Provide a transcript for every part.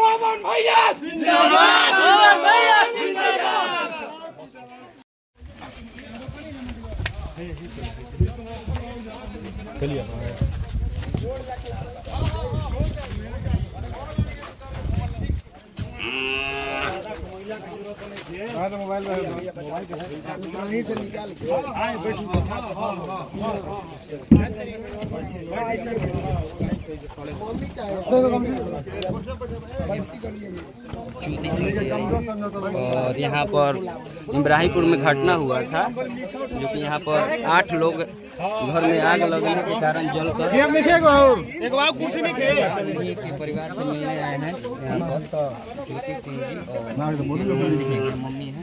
पवन भैया ज्योति सिंह जी और यहाँ पर इब्राहिमपुर में घटना हुआ था जो कि यहाँ पर आठ लोग घर में आग लगने के कारण जल कर परिवार से मिलने आए हैं। यहाँ पर ज्योति सिंह जी और सिंह मम्मी है।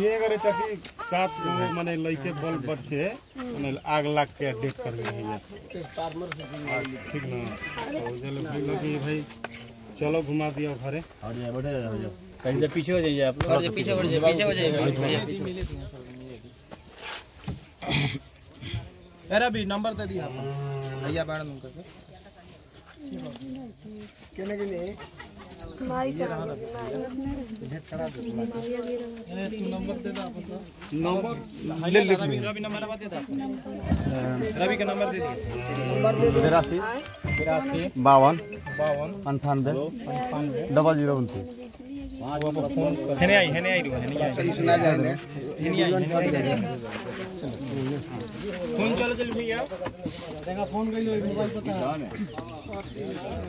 ये करे ताकि सात माने लइके बल बच्चे माने आग लग के डेट कर गए हैं। हाँ, ठीक ना। तो चलो फिर लगी भाई। चलो घुमा दिया घरे कहीं से पीछे हो जाइए आप। पीछे हो जाइए पीछे हो जाइए भैया अरे अभी नंबर दे दिया भैया बाढ़ उनका से नंबर ले ले रवि नंबर बता दे रवि का नंबर दे दिए तिरासी तिरासी बावन। बावन। अंठानवे। डबल ज़ीरो उनतीस। हेने आई हेने आई हेने हेने आई। फ़ोन चलो चल भैया। देखा फ़ोन कर लो मोबाइल पता है।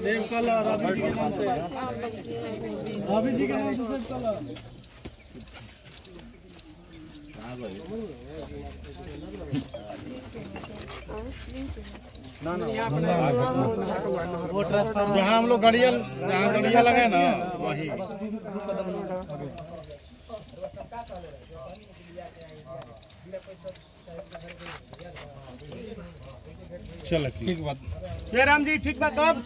देव कल रवि जी के नाम से रवि जी के नाम से चलो जहाँ हम लोग गड़िया जहाँ गड़िया लगे ना वही। चलो ठीक। बात। जय राम जी ठीक बात अब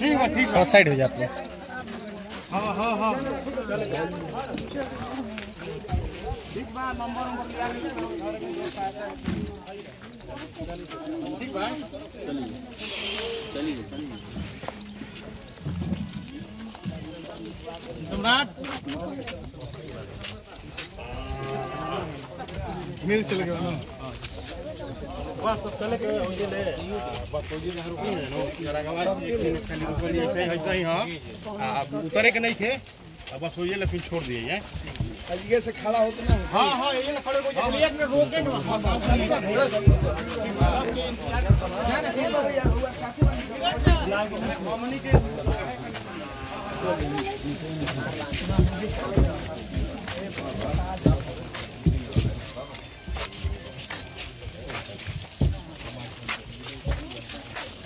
ठीक बा ठीक बा साइड हो जाते हैं। हाँ हाँ हाँ। ठीक बा नंबर नंबर लिया ठीक बा सम्राट। मिल चले गए ना बस सब चले गए हो ले बस हो जी है नो जरा गवा एक खाली रुक लिए ऐसे ही ही हाँ। अब उतरे के नहीं थे? अब बस हो ये फिर छोड़ दिए हैं। अजगे से खड़ा होते ना। हाँ हाँ ये ना खड़े हो जाए एक मिनट रोके ना हाँ, हाँ, हमनी के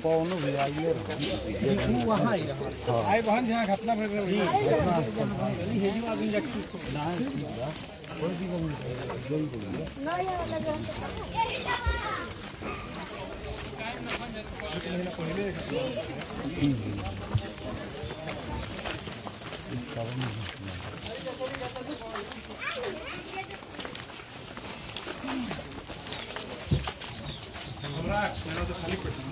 कौनो भी आइए वहाँ ही रहा आए बहन जहाँ घटना भर रही घटना हे आदमी जक्की को ना कोई भी नहीं जल्दी ना यार लगा पहले हमरा मेरा तो खाली क्वेश्चन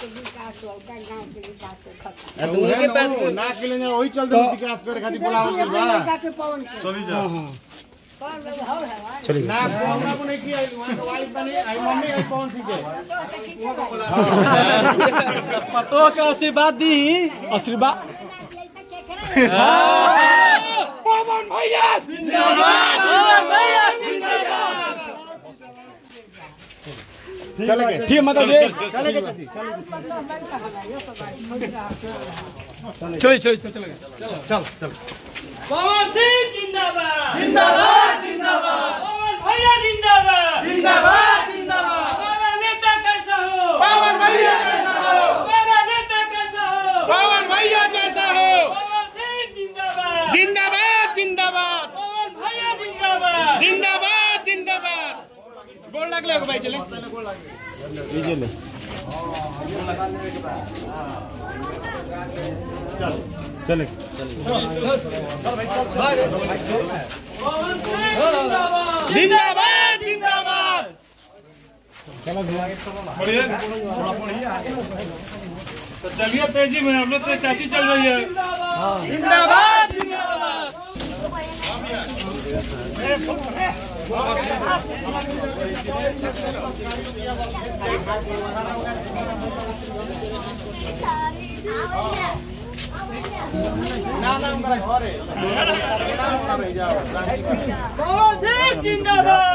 का कि के विकास हो का गाँव के विकास हो खत्म। अब उहे न ना के लिए वही चल दे विकास करे खातिर बा लड़का के के चली जा। कौन लोग हो है ना कौन ना नहीं की आई वहाँ के वाइफ बनी आई मम्मी आई कौन सी के। तो त है पतो के आशीर्वाद दी आशीर्वाद पवन भैया जिंदाबाद। भैया चले गए। ठीक मतलब जी। चले गए चले चले चले चल चल। चल चल। पवन सिंह जिंदाबाद। जिंदाबाद जिंदाबाद। पवन भैया जिंदाबाद। जिंदाबाद हमारा नेता कैसा हो पवन भैया कैसा हो हमारा नेता कैसा हो पवन भैया जैसा हो पवन सिंह जिंदाबाद जिंदाबाद जिंदाबाद पवन भैया जिंदाबाद जिंदाबाद जिंदाबाद लगले हो भाई चले। चले। जिंदाबाद जिंदाबाद। तो चलिए तेज़ी में हम लोग तो चाची चल रही है। जिंदाबाद जिंदाबाद। ना ना हमरा घरे ना